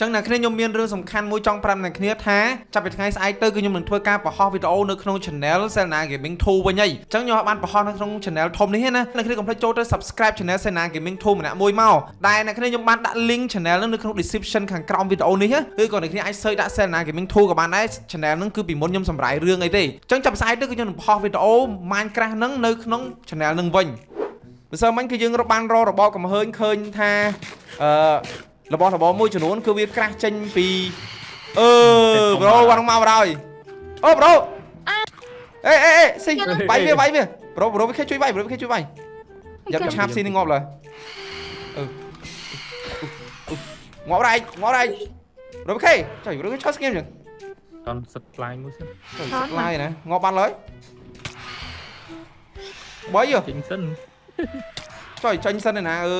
ចឹងអ្នកគ្នាខ្ញុំមានរឿងសំខាន់មួយចង់ប្រាប់អ្នកគ្នាថាចាប់ពីថ្ងៃស្អែកទៅគឺខ្ញុំនឹងធ្វើការបង្ហោះវីដេអូនៅក្នុង Channel Selena Gaming 2វិញហើយចឹងខ្ញុំបានបង្ហោះនៅក្នុង Channel ធំនេះណាអ្នកគ្នាកុំភ្លេចចូលទៅ Subscribe Channel Selena Gaming 2ម្នាក់មួយមកដែលអ្នកគ្នាខ្ញុំបានដាក់ link Channel នឹងនៅក្នុង description ខាងក្រោមវីដេអូនេះគឺក៏អ្នកគ្នាអាច search ដាក់ Selena Gaming 2ក៏បានដែរ Channel នឹងគឺពីមុនខ្ញុំសម្រាយរឿងអីទេចឹងចាប់ពីស្អែកទៅគឺខ្ញុំនឹងបង្ហោះវីដេអូ Minecraft នឹងនៅក្នុង Channel នឹងវិញបើសិនមិញគឺយើងរកបានរករបបកំហើញឃើញថាអឺ របស់របរមួយចំនួនគឺវាក្រាស់ចេញពីអឺប្រូគាត់មកហើយអូប្រូអេអេអេស៊ីបាយវាបាយវាប្រូប្រូវាខេជួយបាយប្រូវាខេជួយបាយយ៉ាប់ឆាបស៊ីនឹងងាប់ឡើយអឺងាប់រ៉ៃងាប់រ៉ៃប្រូវាខេចុយប្រូវាឆោស្ងៀមចឹងតន់សិតខ្លាញ់មួយសិនចុយស្លាយណាងាប់បានឡើយបាយយើចេញសិនចុយចាញ់សិនឯណាអឺ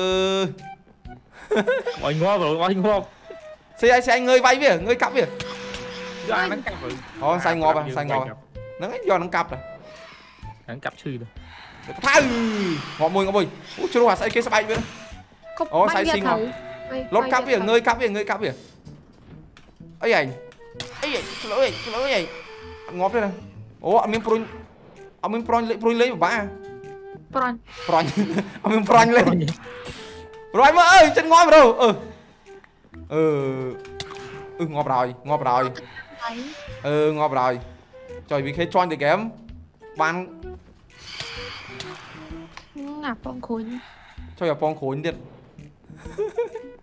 ឲ្យងាប់ឲ្យងាប់ស៊ីឲ្យស្អែងងើយវាយវាងើយកាប់វាយកអាហ្នឹងកាប់អូសាយងាប់ហ่ะសាយងាប់ហ្នឹងឯងយកហ្នឹងកាប់ទៅហ្នឹងកាប់ឈឺទៅថៅងាប់មួយងាប់មួយអូជ្រោះអាស្អីគេស្បែកវាអូសាយស៊ីងា ប់លុតកាប់វាងើយកាប់វាងើយកាប់វាអីឯងអីឯងឆ្លើយឆ្លើយឯងអត់ងាប់ទេណាអូអត់មានព្រុញអត់មានព្រុញលេព្រុញលេងពិបាកប្រាញ់ប្រាញ់អត់មានប្រាញ់លេងព្រួយមើលអើយចិត្តងាប់ទៅអឺអឺអឺងាប់ហើយងាប់ហើយអីអឺងាប់ហើយចុយ VK join the game បានងាប់បងគ្រួញចុយឲ្យពងគ្រួញទៀត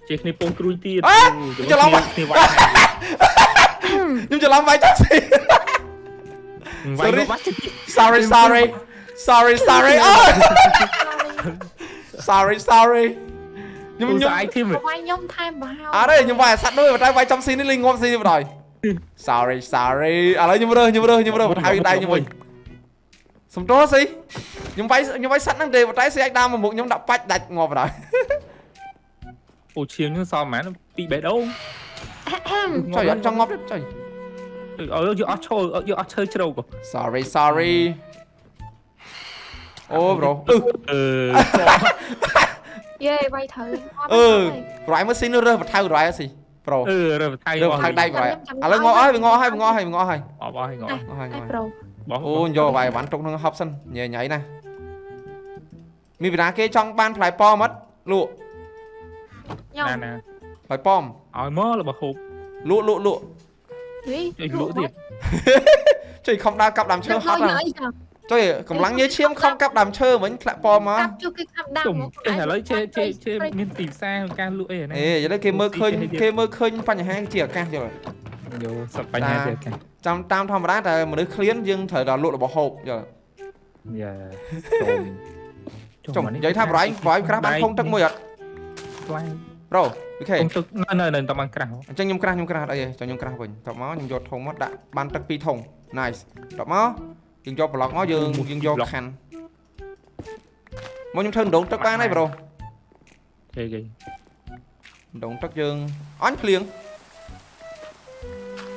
ជាគ្នាពងគ្រួយទៀតអើច្រឡំគ្នាវាយខ្ញុំច្រឡំវាយចាស់ស៊ីវាយមកបាត់ sorry sorry sorry sorry អូ sorry sorry ខ្ញុំខ្ញុំស្អាយធីមវាយខ្ញុំថែមបើអត់ទេខ្ញុំវាយអាសັດដូចតែវាយចំស៊ីនេះលេងងាប់ស៊ីបណ្ដោយ Sorry sorry ឥឡូវខ្ញុំរើសខ្ញុំរើសខ្ញុំរើសបន្ថយដៃខ្ញុំវិញសំទោសស៊ីខ្ញុំវាយខ្ញុំវាយសັດហ្នឹងទេតែស៊ីអាចដើរមកមុខខ្ញុំដាក់បាច់ដាច់ងាប់បណ្ដោយអូឈៀងហ្នឹងសល់ហ្មងពីបេះដូងចុយអត់ចង់ងាប់ទេចុយអើយកអស់ឈើយកអស់ឈើជ្រោក Sorry sorry អូ bro អឺ យេវាយត្រូវងាប់អឺប្រៃមើលស៊ីនោះរើសបន្ថៅរ៉ៃស៊ីប្រូអឺរើថៃរើសបន្ថៅដៃប្រៃឥឡូវងអស់ហើយវាងអស់ហើយវាងអស់ហើយវាងអស់ហើយអបអស់ហើយងងអស់ហើយងអស់ហើយប្រូបោះអូយកវាយវ៉ាន់ទុកនឹងហប់សិនញ៉ៃញ៉ៃណាមានវិណាគេចង់បានផ្លែប៉មអត់លក់ខ្ញុំណាណាផ្លែប៉មឲ្យមករបស់ហូបលក់លក់លក់វិញឲ្យលក់ទៀតចុយខំដើរកាប់ដើមឈើហត់ហើហើយយ ចាចុយកម្លាំងញើឈាមខំកាប់ដើមឈើមិញធ្លាក់ប៉មមកកាប់ជុះគេកាប់ដាក់ជុំអេឥឡូវជេជេជេមានទីផ្សារការលក់អីណាអេឥឡូវគេមើលឃើញគេមើលឃើញបញ្ហាជាឱកាសយល់យកសពបញ្ហាទៀតកាចាំតាមធម្មតាតែមនុស្សឃ្លានយើងត្រូវដល់លក់របស់ហូបយល់យ៉ាជុំចុំនិយាយថាប្រៃប្រៃក្រាស់បានធុងទឹកមួយអត់ខ្លាំងប្រូអូខេធុងទឹកនៅនៅតាមបានក្រាស់អញ្ចឹងខ្ញុំក្រាស់ខ្ញុំក្រាស់អត់អីទេចុះខ្ញុំក្រាស់វិញតបមកខ្ញុំយកធុងមកដាក់បានទឹក2ធុង nice តបមក យើងយកប្លុកមកយើងយើងយកខាន់មកខ្ញុំធ្វើដងទឹកបានហើយប្រូគេគេដងទឹកយើងអញភ្លៀង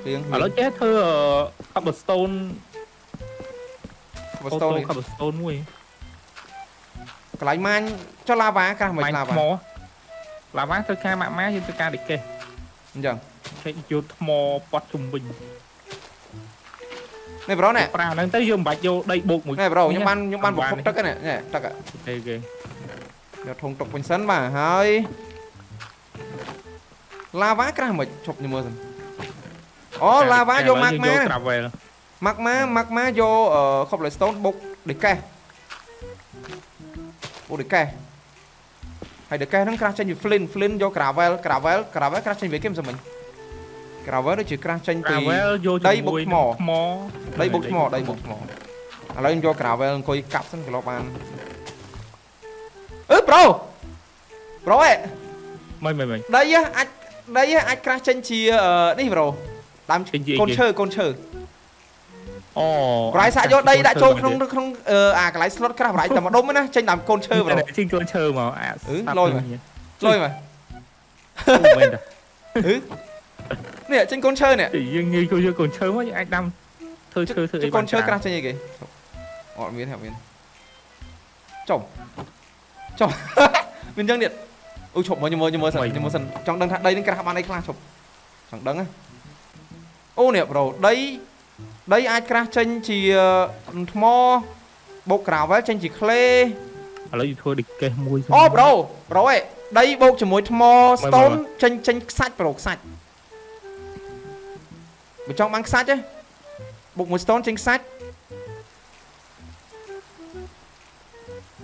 ភ្លៀងឥឡូវចេះធ្វើ cobblestone បស្តូននេះ cobblestone មួយកន្លែងម៉ាញចុះឡាវ៉ាក្រាស់មិនបាញ់ឡាថ្មវ៉ាឡាវ៉ាធ្វើការម៉ាក់ម៉ាយើងធ្វើការដេកេះអញ្ចឹងគេយកថ្មប៉ត់ជុំវិញ នេះប្រូនេះប្រើហ្នឹងទៅយើងមិនបាច់យកដីបោកមួយនេះប្រូខ្ញុំបានខ្ញុំបានប្រភពទឹកហ្នឹងនេះទឹកគេគេយកធុងទុកវិញសិនបាទហើយឡាវ៉ាក្រាស់មិនជប់ខ្ញុំមើលសិនអូឡាវ៉ាយកម៉ាក់ម៉ា travel ម៉ាក់ម៉ាម៉ាក់ម៉ាយកអឺ cobblestone បុកដេកេសបុកដេកេសហើយដេកេសហ្នឹងក្រាស់ចេញពី flint flint យក gravel gravel gravel ក្រាស់ចេញពីគេមិនស្មិញ gravel ដូចជាក្រាស់ចេញពី travel យកដីបុកថ្មថ្មដីបុកថ្មដីបុកថ្មឥឡូវខ្ញុំយក gravel អង្គុយកាប់សិនគីឡូបានអឺប្រូប្រូអេមិនមិនមិនដីហ៎អាចដីហ៎អាចក្រាស់ចេញជាអឺនេះប្រូដើមចេញជាអីកូនគេឈើកូនឈើអូប្រៃសាក់យកដីដាក់ចូលក្នុងក្នុងអឺអាកន្លែង slot ក្រាស់ប្រៃតែម្ដុំណាចេញដើមកូនឈើប្រូជិះកូនឈើមកអាអឺលយមកលុយមកមែនតាអឺ នេះចេញកូនឈើនេះយើងងាយចូលយកកូនឈើមកយើងអាចដាំធ្វើឈើធ្វើអីកូនឈើក្រាស់ចេញអីគេអត់មានទេអត់មានចុំចុំមានចឹងទៀតអូឈប់មកខ្ញុំមើលខ្ញុំមើលសិនខ្ញុំមើលសិនចង់ដឹងថាដីនឹងក្រាស់បានអីខ្លះឈប់ចង់ដឹងហ៎អូនេះប្រូដីដីអាចក្រាស់ចេញជាថ្មបូកក្រាវែលចេញជាក្លេឥឡូវយើងធ្វើដូចកេះមួយសិនអូប្រូប្រូអេដីបូកជាមួយថ្មមើល stone មើលចេញចេញខ្សាច់ប្រូខ្សាច់ បើចង់បានខ្សាច់ហ៎បូកមួយ stone ចេញខ្សាច់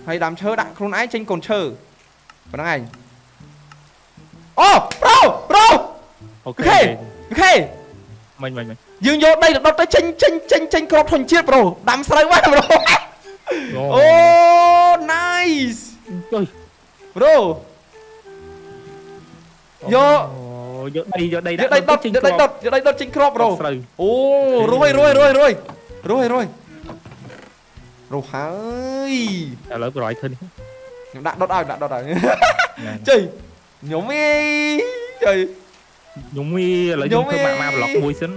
ហើយដាំឈើដាក់ខ្លួនឯងចេញកូនឈើប៉ុណ្្នឹងឯងអូប្រូប្រូអូអូខេខេអូខេមិញមិញមិញយើងយកដីទៅដុតទៅចេញចេញចេញចេញក្របធនជាតិប្រូដាំស្រូវបានប្រូអូ nice អុយប្រូយកអូ យកដីយកដីយកដីដុតយកដីដុតយកដីដុតចេញក្របប្រូស្រូវអូរួយរួយរួយរួយរួយរួយរួយហើយឥឡូវប្រយធ្វើនេះខ្ញុំដាក់ដុតឲ្យដាក់ដុតឲ្យណែជ័យខ្ញុំអីជ័យខ្ញុំវាឥឡូវខ្ញុំធ្វើម៉ាក់ម៉ាប្លុកមួយសិន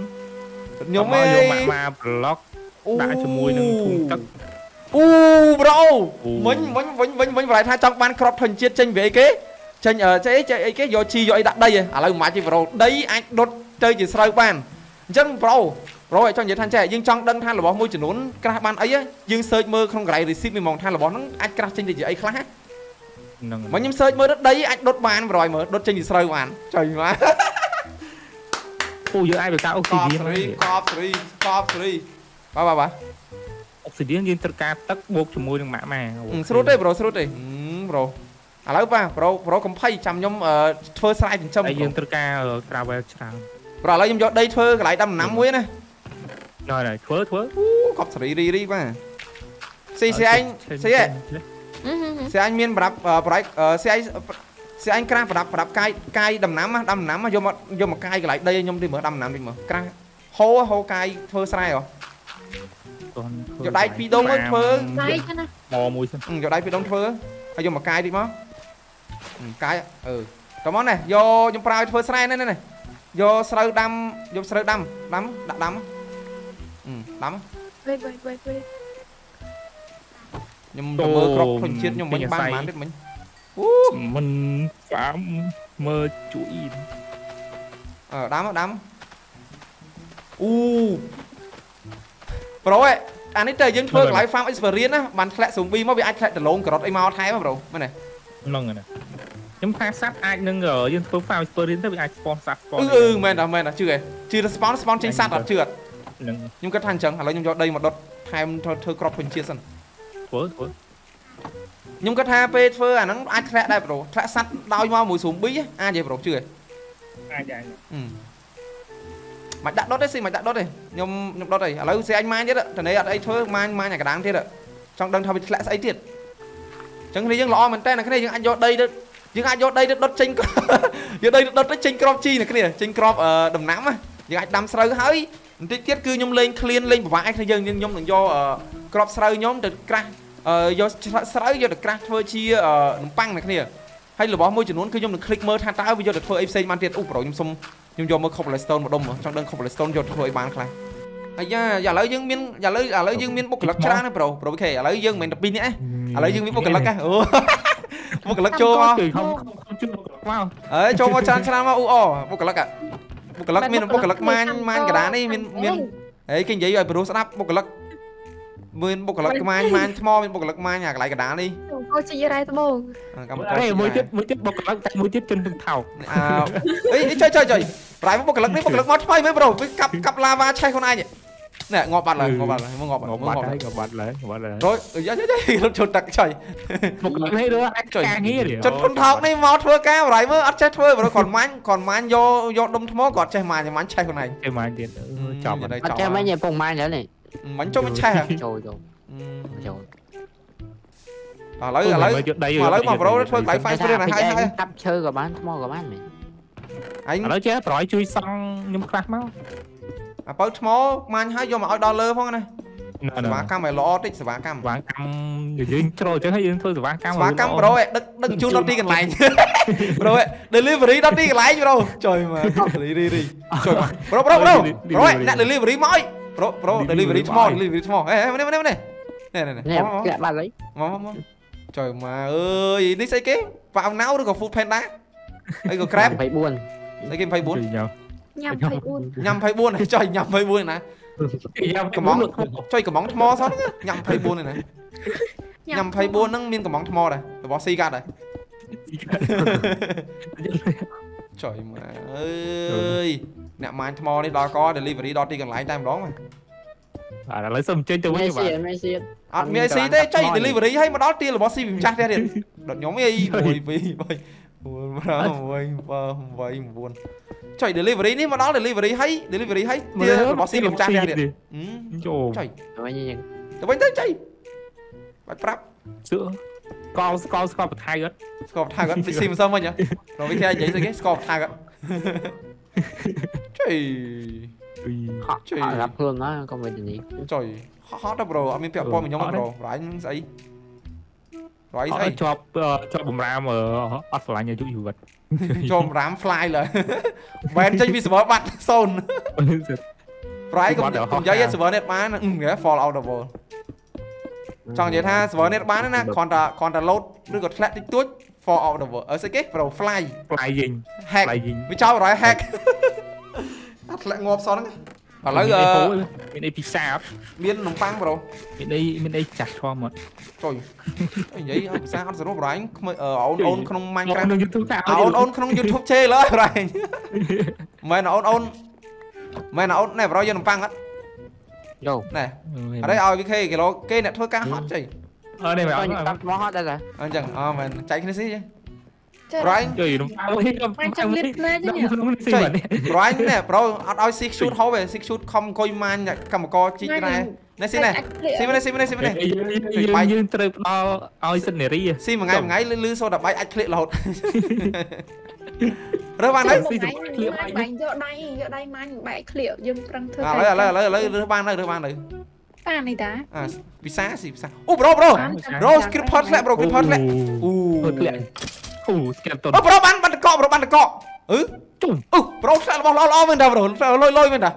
ខ្ញុំមកអីយកម៉ាក់ម៉ាប្លុកដាក់ជាមួយនឹងធុងទឹកអូប្រូអូមិញមិញវិញវិញវិញប្រហែលថាចង់បានក្របធនជាតិចេញពីអីគេ ចេញអឺចេះអីចេះអីគេយកជីយកអីដាក់ដីហ៎ឥឡូវមិនបាច់ទេប្រូដីអាចដុតទៅជាស្រូវបានអញ្ចឹងប្រូប្រូឲ្យចង់និយាយថាចេះយើងចង់ដឹងថារបស់មួយចំនួនក្រាស់បានអីហ៎យើង search មើលក្នុងកន្លែង receipt មានហ្មងថារបស់ហ្នឹងអាចក្រាស់ចេញទៅជាអីខ្លះហ៎ហ្នឹងមកខ្ញុំ search មើលទៅដីអាចដុតបានប្រយមើលដុតចេញជាស្រូវបានចុយមកអូយើងអាចបង្កើតអុកកស៊ីប់ឌៀនស្រីកប់ស្រីកប់ស្រីបាទបាទបាទអុកស៊ីឌៀនយើងត្រូវការទឹកបូកជាមួយនឹងម៉ាក់ម៉ាអឺស្រួតទេប្រូស្រួតទេប្រូ ឥឡូវបាទប្រូប្រូកំភៃចាំខ្ញុំអឺធ្វើស្រែចិញ្ចឹមហើយយើងត្រូវការ travel ច្រើនប្រូឥឡូវខ្ញុំយកដីធ្វើកន្លែងដាំដំណាំមួយណាណ៎ធ្វើធ្វើអូកប់សេរីរីរីបាទស៊ីស៊ីឯងស៊ីឯងអឺហឹមហឹមស៊ីឯងមានប្រដាប់អឺប្រដាប់អឺស៊ីឯងស៊ីឯងក្រាស់ប្រដាប់ប្រដាប់កាយកាយដំណាំណាដាំដំណាំណាយកមកយកមកកាយកន្លែងដីឲ្យខ្ញុំតិចមើលដាំដំណាំតិចមើលក្រាស់ហូរហូរកាយធ្វើស្រែហ៎យកដៃពីរដងមកធ្វើដៃចឹងណាមកមួយសិនអឺយកដៃពីរដងធ្វើហើយយកមកកាយតិចមកអឺ កាយអឺតោះមកនេះយកខ្ញុំប្រើឲ្យធ្វើស្រែនេះនេះយកស្រូវដាំយកស្រូវដាំដាំដាក់ដាំអឺដាំវេវេវេវេខ្ញុំទៅមើលក្របធនជាតិខ្ញុំមិញបានប៉ុន្មានទៀតមិញអូមិនហ្វាមមើលជួយអឺដាំមកដាំអូប្រូអេអានេះតែយើងធ្វើកន្លែង farm experience ណាបានធ្លាក់ zombie មកវាអាចធ្លាក់ដលងការ៉ុតអីមកថែមប្រូមែនទេ ហ្នឹងហើយណាខ្ញុំថាសัตว์អាចនឹងយើងធ្វើ farm experience ទៅវាអាច spawn សัตว์ spawn អឺអឺមែនតាមែនតាជឿហ៎ជឿទៅ spawn spawn ចេញសัตว์អត់ជឿអត់ ហ្នឹង ខ្ញុំគិតថាអញ្ចឹងឥឡូវខ្ញុំយកដីមកដុតថែមធ្វើធ្វើក្របធនជាតិសិន ធ្វើធ្វើ ខ្ញុំគិតថាពេលធ្វើអាហ្នឹងអាចធ្លាក់ដែរប្រូធ្លាក់សัตว์ដោយមកមួយ zombie ហ៎អាចទេប្រូជឿហ៎ អាចអាច អឺមិនដាក់ដុតទេស៊ីមិនដាក់ដុតទេខ្ញុំខ្ញុំដុតទេឥឡូវស៊ីអញម៉ាញទៀតតនេះអត់អីធ្វើម៉ាញម៉ាញអាកដាងទៀតចង់ដឹងថាវាធ្លាក់ស្អីទៀតអញ្ ចឹងគ្នាយើងល្អមែនតើអ្នកគ្នាយើងអាចយកដីទៅយើងអាចយកដីទៅដុតចេញ យកដីទៅដុតទៅចេញក្របជីអ្នកគ្នាចេញក្របអឺដំណាំណាយើងអាចដាំស្រូវហើយបន្តិចទៀតគឺខ្ញុំលេងឃ្លានលេងពិបាកឯគ្នាយើងខ្ញុំនឹងយកអឺក្របស្រូវខ្ញុំទៅក្រាស់អឺយកស្រូវយកទៅក្រាស់ធ្វើជាអឺនំប៉័ងអ្នកគ្នាហើយរបស់មួយចំនួនគឺខ្ញុំនឹងคลิกមើលថាតើវាយកទៅធ្វើអីផ្សេងបានទៀតអូប្រូខ្ញុំសុំ ខ្ញុំយកមើល cobblestone មកដុំចង់ដឹង cobblestone យកទៅធ្វើឲ្យបានខ្លះ អាយ៉ាឥឡូវយើងមានឥឡូវឥឡូវយើងមានបុគ្គលិកច្រើនណាស់ប្រូប្រូខេឥឡូវយើងមិនមែនតែ2នាក់ទេឥឡូវយើងមានបុគ្គលិកហ៎អូបុគ្គលិកចូលមកជួយខំខំជួយមកអើយចូលមកច្រើនច្រើនមកអ៊ូអូបុគ្គលិកហ៎បុគ្គលិកមានបុគ្គលិកម៉ាញម៉ាញកដានេះមានមានហេគេនិយាយឲ្យប្រូស្ដាប់បុគ្គលិកមានបុគ្គលិកម៉ាញម៉ាញថ្មមានបុគ្គលិកម៉ាញអាកន្លែងកដានេះខ្ញុំកោជីរ៉ែត្បូងកម្មអេមួយទៀតមួយទៀតបុគ្គលិកតែមួយទៀតជនទឹកថោកអើអីចុយចុយចុយប្រៃបុគ្គលិកនេះបុគ្គលិកមកថ្មីមែនប្រូវាកាប់កាប់ឡាវ៉ាឆេះខ្លួនឯង នេះងាប់បាត់ហើយងាប់បាត់ហើយងាប់បាត់ងងាប់បាត់បាត់ហើយក៏បាត់ហើយបាត់ហើយ rồi dạ dạ dạ lúc chốt tặc trời បុគ្គលិកនេះរើអាចការងារទេ chốt phun thọc này mau thưa cá rồi mơ ắt chết thôi rồi còn mán còn mán vô vô đâm thmo gọt chơi mà thì mán chơi con này ឯមកទៀតចប់ đây អត់ចេះមិនញ៉ៃពងម៉ាញដែរនេះ mán cho mán chơi à ចូលចូលចូល à lấy à lấy យកដី mà lấy mà bro thôi lại phải chơi này hay hay កាប់ឈើក៏បានថ្មក៏បានមែន anh ឥឡូវចេះប្រយជួយសង់ខ្ញុំខ្លះមក à bao thmo mán hay vô mà ao dollar phong này ណា sਵਾ cam mày lo tích sva cam សវាកម្មយើងចូលអញ្ចឹងហើយយើងធ្វើសវាកម្ម sva cam bro ấy đứt đứt chú nó đi gần lại bro ấy delivery nó đi gần lại bro trời mà đi đi đi trời mà bro bro bro bro ấy nè delivery mói bro bro delivery small delivery small ê ê này này này này này នេះ này គេបាត់ហើយមកមក trời mà ơi នេះស្អីគេប៉ាអំណៅឬក៏ food panda អីក៏ crab 24អីគេ24ជួយ ញ៉ាំញ៉ាំ24ញ៉ាំ24ណាចុយញ៉ាំ24ណាយ៉ាំកំងចុយកំងថ្មសោះហ្នឹងញ៉ាំ24ណាញ៉ាំ24ហ្នឹងមានកំងថ្មដែររបស់ស៊ីកាត់ដែរចុយម៉ែអើយអ្នកម៉ាញថ្មនេះដល់ក delivery ដល់ទីកន្លែងតែម្ដងបាទឥឡូវសុំចេញទៅវិញមេបាស៊ីទមេស៊ីអត់មានអីស៊ីទេចុយ delivery ឲ្យមកដល់ទីរបស់ស៊ីពីម្ចាស់ផ្ទះទៀតដុតខ្ញុំអី1 2 3 4 5 6 7 8 9 ចុយ delivery នេះមកដល់ delivery ឲ្យ delivery ឲ្យទីរបស់ស៊ីពីម្ចាស់ផ្ទះទៀតចូលចុយវិញយ៉ាងទៅវិញទៅចុយបាច់ប្រាប់សឿកលស្កលស្កលបថៃអត់ស្គប់ថាគាត់ស៊ីមិនសមវិញហ៎រកវិធីនិយាយស្អីគេស្គប់ថាគាត់ចុយហក់រាប់ខ្លួនណាកុំវិញនេះចុយហត់ទៅប្រូអត់មានពាក់ព័ន្ធមួយខ្ញុំទេប្រូរ៉ាញស្អីរ៉ាយស្អីអត់ជាប់ជាប់បំរាមអត់ឆ្លាញ់អាយុជីវិត ចូលរាម fly លើមែនចេញពី server បាត់សូនប្រៃកុំកុំនិយាយ server net បាន fall out of world ចង់និយាយថា server net បានណាគ្រាន់តែគ្រាន់តែ load ឬក៏ធ្លាក់តិចតួច fall out of world អើស្អីគេ pro fly ផ្លាយយិញ hack ផ្លាយយិញវាចោលរ៉ៃ hack អត់ធ្លាក់ងាប់សនហ្នឹង ឥឡូវអឺមានអីពិសាអត់មាននំប៉័ងប្រូមានអីមានអីចាស់ឈ្មោះមកចុយនិយាយឲ្យភាសាអត់សរុបរ៉ៃក្មួយអូនអូនក្នុងក្រៅ Minecraft នឹង YouTube ថាអូនអូនក្នុង YouTube ជេរលើរ៉ៃមែនអូនអូនមែនអូនណែប្រូយកនំប៉័ងអត់យោណែអត់ទេឲ្យ VK គីឡូគេអ្នកធ្វើការហត់ចុយអឺនេះមែនអអត់ត់តាមមកហត់ដែរអញ្ចឹងអមែនចែកគ្នាស៊ីចឹង ចេះរ៉ៃជួយនំប៉័ងវិញមិនចាំលិតណាចឹងខ្ញុំស៊ីបាត់នេះរ៉ៃណែប្រូអត់ឲ្យ six shoot ហូបទេ six shoot ខំអង្គុយម៉ាញកម្មករជីកត្រែណែស៊ីណែស៊ីមែនស៊ីមែនស៊ីមែនយើងយើងត្រូវផ្ដល់ឲ្យសិននារីស៊ីមួយថ្ងៃមួយថ្ងៃលឺលឺសូតែបាយអាចក្លៀករហូតរើសបានហើយស៊ីទៅឃ្លៀបបាញ់យកដៃយកដៃម៉ាញ់បែកឃ្លៀបយើងប្រឹងធ្វើឥឡូវឥឡូវឥឡូវឥឡូវរើសបានហើយរើសបានហើយបាននេះតាអាពិសាស៊ីពិសាអូប្រូប្រូប្រូ script pot ធ្លាក់ប្រូ script pot ធ្លាក់អូអូធ្លាក់ អូស្កែតតុនអូប្រូបានបានតកកប្រូបានតកកអឺជុំអូប្រូធ្លាក់របស់ល្អល្អមែនតាប្រូធ្លាក់លុយលុយមែនតា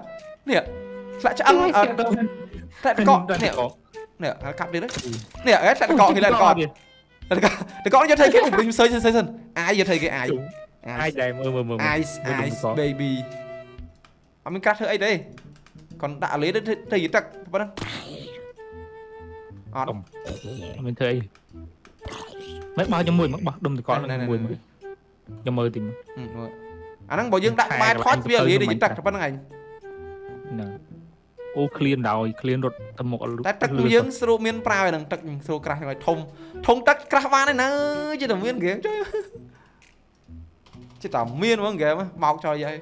នេះធ្លាក់ឆ្អឹងអត់ធ្លាក់តកកនេះនេះហើយកាប់ទៀតនេះអេធ្លាក់តកកគេធ្លាក់តកកតកតកកយកថៃគេខ្ញុំសើចសើចសិនអាយយកថៃគេអាយអាចដែរមើលមើលមើល ice ice baby អត់មានកាត់ធ្វើអីទេគាត់ដាក់លេទៅទៅយទឹកប៉ុណ្ណឹងអត់មានធ្វើអី មិនបោះជាមួយមកបោះដុំតកនឹងមួយមើលខ្ញុំមើលតិចអាហ្នឹងបើយើងដាក់ក្បែរថតវាលាទៅយទឹកប៉ុណ្្នឹងឯងណាអូឃ្លៀនដោយឃ្លៀនរត់ទៅមុខតែទឹកយើងស្រួលមានប្រើហ្នឹងទឹកស្រួលក្រាស់ឲ្យធំធំទឹកក្រាស់បានឯណាជិះតែមានហ្គេមជួយជិះតែមានហ្មងហ្គេមមកចោលយាយ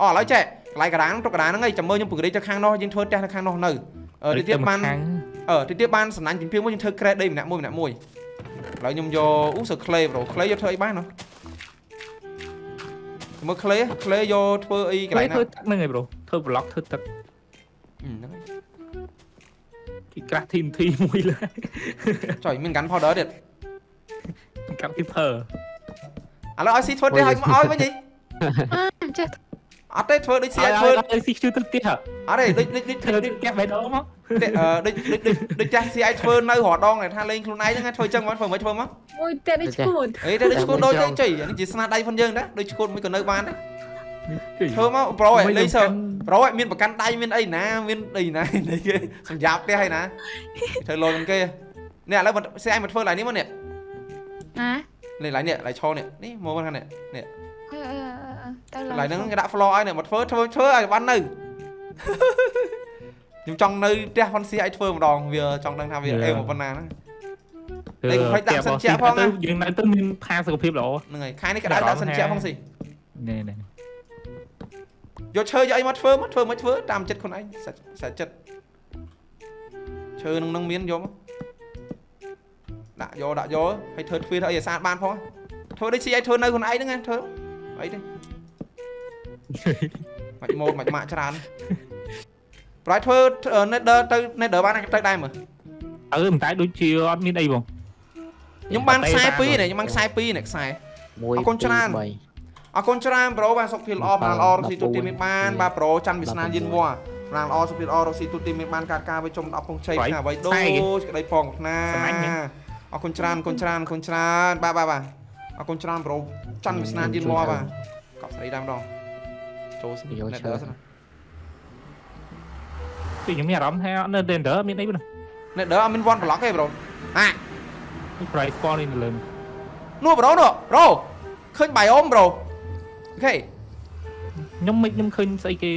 អូឥឡូវចេះកន្លែងកណ្ដាលទុកកណ្ដាលហ្នឹងឯងចាំមើលខ្ញុំពង្រីកទៅខាងនោះយើងធ្វើផ្ទះនៅខាងនោះនៅអឺទីទៀតបានអឺទីទៀតបានសំណាញ់ពីពីមួយយើងធ្វើ crate ដីម្នាក់មួយម្នាក់មួយឥ ឡូវខ្ញុំយកអូសើ clay bro clay យកធ្វើអីបានណោះមើល clay clay យកធ្វើអីកន្លែងណាធ្វើទឹកហ្នឹងឯងប្រូធ្វើប្លុកធ្វើទឹកហ្នឹងហើយគេក្រាស់ TNT មួយឡើយចុយមានកាន់ powder ទៀតកាប់ពីភើឥឡូវឲ្យស៊ីធ្វើទេឲ្យមកឲ្យវិញហីអើចេះ អត់ទេធ្វើដូចស៊ីឲ្យឲ្យធ្វើឲ្យស៊ីជឿទៅទៀតហ៎អត់ទេដូចដូចដូចធ្វើទៅកាប់បេះដូងមកទេអឺដូចដូចដូចដូចចាស់ស៊ីឲ្យធ្វើនៅរដងថាលេងខ្លួនឯងហ្នឹងធ្វើចឹងមកធ្វើមិនធ្វើមកមួយតែនេះឈួតអីតែដូចឈួតដូចទេចុយនេះជាស្នាដៃផងយើងដែរដូចឈួតមួយក៏នៅបានដែរធ្វើមកប្រូឯងលេងសើប្រូឯងមានប្រកាន់ដៃមានអីណាមានអីណានេះគេសម្រាប់ផ្ទះឯណាធ្វើលោនឹងគេនេះឥឡូវស៊ីឲ្យមកធ្វើឡើយនេះមកនេះណានេះឡើយនេះឡើយឈរនេះនេះមកមកខាងនេះនេះអឺ ទៅឡើយហ្នឹងគេដាក់ floor ឲ្យនេះមកធ្វើធ្វើធ្វើឲ្យបាននៅខ្ញុំចង់នៅផ្ទះផុនស៊ីឲ្យធ្វើម្ដងវាចង់ដឹងថាវាអេមកប៉ុណ្ណាហ្នឹងយើងនៅទៅមានផាសុខភាពល្អហ្នឹងហើយខែនេះក៏ដាក់ដាក់សិនជាផងស៊ីណែណែយកឈើយកអីមកធ្វើមកធ្វើមកធ្វើតាមចិត្តខ្លួនឯងសាច់សាច់ចិត្តឈើនឹងនឹងមានយកមកដាក់យកដាក់យកហើយធ្វើទ្វារធ្វើអីឲ្យស្អាតបានផងធ្វើដូចស៊ីឲ្យធ្វើនៅខ្លួនឯងហ្នឹងធ្វើអីទេ មិនម៉ូតមិនម៉ាក់ច្រើនប្រហែលធ្វើ nether ទៅ nether បានទៅដែរមើលអឺមិនតែដូចជាអត់មានអីបងខ្ញុំបានខ្សែ2នេះខ្ញុំបានខ្សែ2នេះខ្សែមួយអរគុណច្រើន3អរគុណច្រើនប្រូបាទសុខភាពល្អបានល្អរកស៊ីទូទីមានបានបាទប្រូច័ន្ទវាសនាយិនវ៉ាបានល្អសុខភាពល្អរកស៊ីទូទីមានបានការការវិជុំ10ពងជ័យណាអ្វីដូចក្តីផងណាអរគុណច្រើនអរគុណច្រើនអរគុណច្រើនបាទបាទបាទអរគុណច្រើនប្រូច័ន្ទវាសនាយិនវ៉ាបាទកប់ស្រីដែរម្ដង ចូលសិនយកអ្នកឈើដើសិនពីខ្ញុំមានអារម្មណ៍ថាអត់នៅ Dender មានអីបងអ្នកដើអត់មានវ៉ាន់ប្លុកទេប្រូអានេះ price spawn នេះនៅលើនោះប្រូនោះប្រូឃើញបាយអូមប្រូអូខេខ្ញុំមិនខ្ញុំឃើញស្អីគេ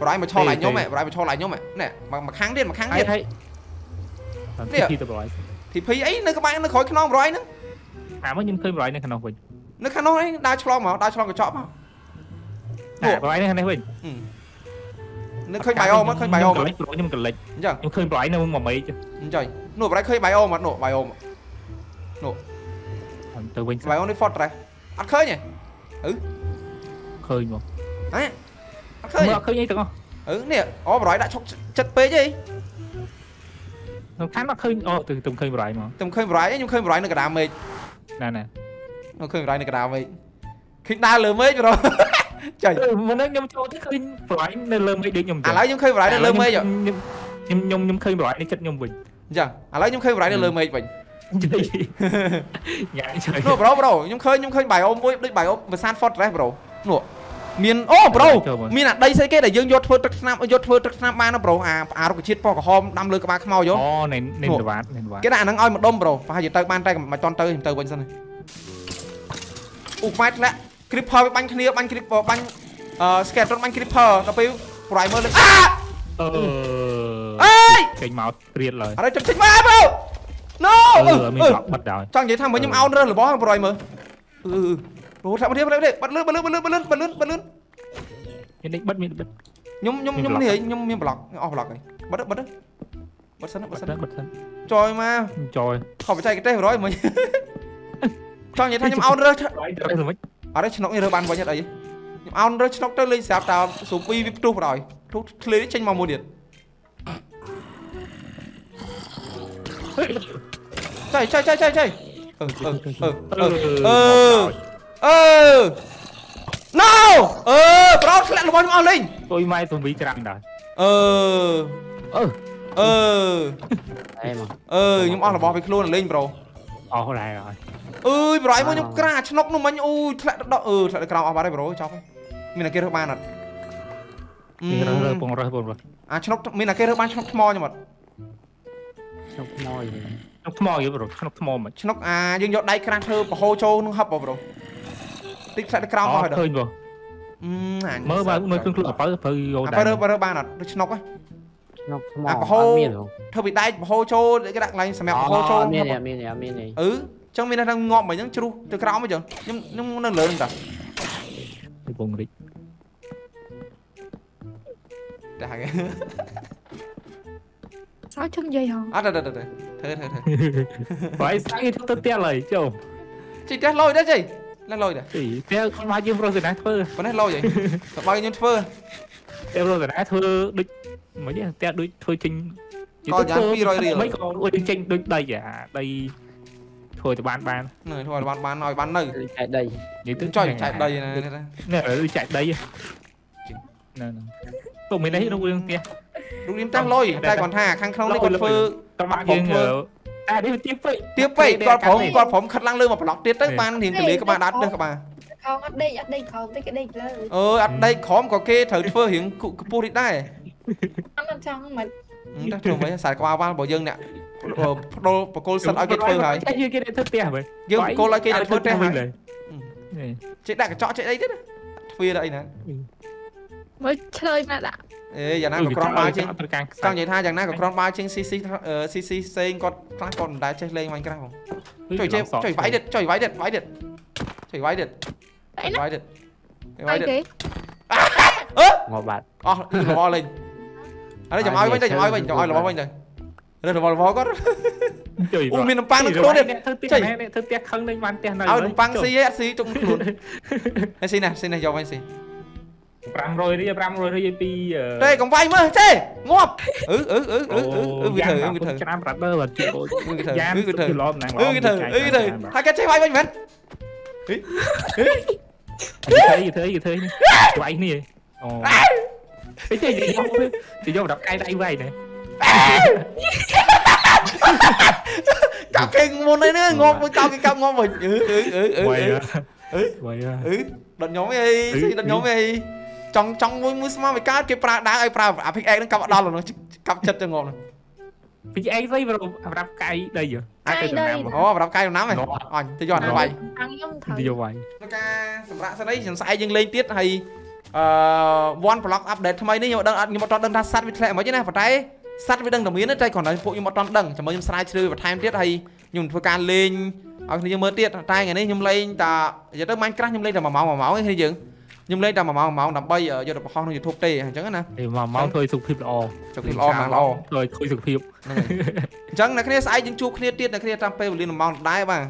ប្រហែលមកឈរឡាយខ្ញុំហ៎ប្រហែលមកឈរឡាយខ្ញុំហ៎នេះមកមកខាងទៀតមកខាងហេទៀតតុហេនេះទីទៅ price ទីភីអីនៅក្បែរនៅក្រោយខ្នងប្រយហ្នឹងអាមកខ្ញុំឃើញ price នៅក្នុងវិញនៅខាងនោះឯងដើរឆ្លងមកដើរឆ្លងកញ្ចក់មក អា price នៅខាងនេះវិញនៅឃើញបាយអូមអត់ឃើញបាយអូមអត់ខ្ញុំកលិចអញ្ចឹងខ្ញុំឃើញ price នៅមួយមេឃអញ្ចឹងនោះប្រហែលឃើញបាយអូមអត់នោះបាយអូមទៅវិញបាយអូមនេះ fort ត្រេះអត់ឃើញទេឃើញមកហ៎អត់ឃើញមើលអត់ឃើញអីទាំងអស់អឺនេះអូប្រយដាក់ឈុកចិត្តពេកអីខ្ញុំខានអត់ឃើញអូទៅទៅឃើញ price មកតែមិនឃើញប្រយខ្ញុំឃើញប្រយនៅកណ្ដាលមេឃណាណាខ្ញុំឃើញប្រយនៅកណ្ដាលមេឃឃើញដើរលើមេឃប្រូ ចាញ់មុនហ្នឹងខ្ញុំចូលទៅឃើញ price នៅលើមេឃដូចខ្ញុំឥឡូវខ្ញុំឃើញប្រយនៅលើមេឃអខ្ញុំខ្ញុំខ្ញុំឃើញ price នេះចិត្តខ្ញុំវិញញ្ចឹងឥឡូវខ្ញុំឃើញប្រយនៅលើមេឃវិញជិះញ៉ាំឆ្លៃនោះប្រូប្រូខ្ញុំឃើញខ្ញុំឃើញបាយអូមមួយដូចបាយអូមភាសា fort ត្រេះប្រូនោះមានអូប្រូមានអាដីស្អីគេដែលយើងយកធ្វើទឹកឆ្នាំយកធ្វើទឹកឆ្នាំបានណាប្រូអាអារុក្ខជាតិពណ៌ក្រហមដាំលើក្បាលខ្មៅយោអូនៃនៃដវ៉ាតនៃដវ៉ាតគេដាក់អាហ្នឹងឲ្យម្ដុំប្រូប្រហែលជាទៅបានតែមិនតន់ទៅខ្ញុំទៅវិញសិនអូខ្វាយធ្លាក់ creeper វាបាញ់គ្នាបាញ់ creeper បាញ់អឺ skeleton បាញ់ creeper ដល់ពេល primer លើអាអឺអេយចេញមកព្រៀតឡើយអរចាំចេញមកប្រូ No អឺមានប្លុកបិទដល់ចង់និយាយថាមើលខ្ញុំអោនរើសរបស់ primer អឺប្រូថាមកទៀតមកទៀតបាត់លឿនបាត់លឿនបាត់លឿនបាត់លឿនបាត់លឿនបាត់លឿនមាននេះបិទមានបិទខ្ញុំខ្ញុំខ្ញុំមាននេះ block ខ្ញុំមានប្លុកអស់ប្លុកហើយបាត់ទៅបាត់ទៅបាត់សិនបាត់សិនបិទសិនចយមកចយខំបច្ចេកទេស100មិញចង់និយាយថាខ្ញុំអោនរើសទៅមិន អត់ទេឆ្នុកនេះរើបានវិញអត់អីខ្ញុំអោនរើឆ្នុកទៅលេងស្រាប់តើស៊ូពីវាផ្ទុះបណ្ដោយផ្ទុះធ្លេចេញមកមួយទៀតចៃចៃចៃចៃចៃអឺអឺអឺអឺអឺអឺ No អឺប្រោតធ្លាក់របស់ខ្ញុំអស់លេងអុយម៉ែសំវីច្រាំងដែរអឺអឺអឺអេមកអឺខ្ញុំអស់របស់ពីខ្លួនលេងប្រូអស់ដែរហើយ អើយប្រយមកខ្ញុំក្រាឆ្នុកនោះមិញអូយធ្លាក់ទៅដល់អឺធ្លាក់ទៅក្រោមអស់បាត់ហើយប្រូចប់ហើយមានតែគេរើសបានអត់នេះរើសរើសពងរើសពងរើសអាឆ្នុកមានតែគេរើសបានឆ្នុកថ្មខ្ញុំអត់ខ្ញុំខ្មោចឆ្នុកថ្មយប្រូឆ្នុកថ្មមិនឆ្នុកអាយើងយកដៃក្រាស់ធ្វើបហូរចូលក្នុងហឹបប្រូតិចធ្លាក់ទៅក្រោមអស់ហើយដល់ឃើញបងអឺអញមើលបើមើលគ្រឿងខ្លួនអពៅបើយកអាដែបើររើបើរើបានអត់ដូចឆ្នុកហ៎ខ្ញុំខ្មោអាចប្រហូអរត់មានហ៎ធ្វើពីដៃបហូរចូលគេដាក់កន្លែងសម្រាប់បហូរចូលអត់មានទេអត់មានទេអត់មានទេអឺ ចឹងមានតែងាប់មកអញ្ចឹងជ្រុះទៅក្រោមអញ្ចឹងខ្ញុំខ្ញុំនៅលើហ្នឹងតាពីពងរិចតែហ่างសោះជឹងនិយាយហងអត់ទៅទៅទៅធ្វើធ្វើធ្វើបើស្អីទៅផ្ទះឡើយចូលជីតែលយដែរជីឡើងលយដែរទីផ្ទះខ្លួនមកយើងប្រូសេណាធ្វើប៉ុណ្ណេះលយហីទៅបើខ្ញុំធ្វើផ្ទះប្រូសេណា ធ្វើដូចមិនទេផ្ទះដូចធ្វើចេញក៏យ៉ាង200រៀលមិនក៏អួយចេញដូចដីអាដីធ្វើទៅបានបាននៅធ្វើឲ្យបានបានឲ្យបាននៅចែកដីនិយាយទៅចុយចែកដីណានេះដូចចែកដីណែពុំមាននេះក្នុងរឿងផ្ទះរូបរាងតាំងលយតែគាត់ថាខាងក្នុងនេះគាត់ធ្វើតមកយើងអានេះទៀបពេកទៀបពេកគាត់ព្រមគាត់ព្រមខិតឡើងលើមកប្លុកទៀតទៅបានរៀងកលៀក្បាលដាត់ទៅក្បាលខំអត់ដេកអត់ដេកខំតិចគេដេកលើអឺអត់ដេកក្រមក៏គេត្រូវធ្វើរៀងគពោះនេះដែរអត់មិនចង់មិនតែធ្វើមិនខ្សែក្បាលវ៉ាល់របស់យើងអ្នក ផ្ដុលបកគលសិតឲ្យគេធ្វើហើយយើងគេធ្វើផ្ទះមើលយើងបកគលឲ្យគេធ្វើទេហើយនេះចេះដាក់កញ្ចក់ចេះអីទៀតទ្វារអីណាមើលឆ្លើយមកដាក់អេយ៉ាងណាក៏ក្រំបាល់ជាងត្រូវការចង់និយាយថាយ៉ាងណាក៏ក្រំបាល់ជាង CC CC ផ្សេងគាត់ខ្លះគាត់មិនដែលចេះលេង Minecraft ផងចុយចេះចុយវាយទៀតចុយវាយទៀតវាយទៀតចុយវាយទៀតអីណាវាយទៀតអីវាយទៀតគេអឺងប់បាត់អស់របស់លេងអរចាំឲ្យវិញទៅចាំឲ្យវិញចាំឲ្យរបស់វិញទៅ រើសរបស់របស់គាត់ជួយអូមាននំប៉័ងនៅខ្លួនទៀតធ្វើផ្ទះណែធ្វើផ្ទះខឹងនឹងបានផ្ទះនៅឲ្យនំប៉័ងស៊ីឯអត់ស៊ីទុកខ្លួនហើយស៊ីណាស៊ីណាយកវិញស៊ី500រៀល500រៀលពីទេកុំវាយមើលចេងាប់អឺអឺអឺអឺអឺវាធ្វើវាធ្វើច្រើនប្រាត់ដើបាទជួយវាធ្វើយ៉ានវាគឺធ្វើលំណាងអឺវាធ្វើអឺវាធ្វើហើយគេចេះវាយវិញមែនធ្វើធ្វើធ្វើស្វ័យនេះអូអីទេយកទៅយកដល់កាយដៃវាយណែ កាប់គេមុននេះងាប់មួយកោគេកាប់ងាប់វិញអឺអឺអឺអឺវាយអឺវាយអឺដុតខ្ញុំអីស៊ីដុតខ្ញុំអីចង់ចង់មួយមួយស្មើវាកើតគេប្រើដាវឲ្យប្រើអា pick egg ហ្នឹងកាប់អត់ដល់នោះកាប់ចិត្តទៅងប់នោះពីអីស្អីប្រូសម្រាប់កាយដីហ៎អាចទៅដំណាំអូប្រដាប់កាយដំណាំហ៎អញទៅយកអត់បាយខាងខ្ញុំត្រូវទៅយកវាយក្នុងការសម្រាប់សិនអីខ្ញុំស្អែកយើងលេងទៀតហើយអឺ one block update ថ្មីនេះខ្ញុំអត់ដឹងអត់ខ្ញុំអត់ទាន់ដឹងថាសัตว์វាធ្លាក់មិនទេណាប៉ុន្តែ សัตว์វាដឹងតែមានទេតែគ្រាន់តែពួកខ្ញុំអត់ទាន់ដឹងចាំមើលខ្ញុំស្រាវជ្រាវបន្ថែមទៀតហើយខ្ញុំធ្វើការលេងឲ្យគ្នាយើងមើលទៀតតែថ្ងៃនេះខ្ញុំលេងតែនិយាយទៅ Minecraft ខ្ញុំលេងតែ1ម៉ោង1ម៉ោងឯងគ្នាយើងខ្ញុំលេងតែ1ម៉ោង1ម៉ោងដើម្បីយកទៅបង្ហោះក្នុង YouTube ទេអញ្ចឹងណាអីមកមកធ្វើសុខភាពល្អចុះភាពល្អម៉ាំងល្អធ្វើឲ្យឃើញសុខភាពអញ្ចឹងអ្នកគ្នាស្អែកយើងជួបគ្នាទៀតអ្នកគ្នាតាមពេលវេលា1ម៉ោងដែរបាទ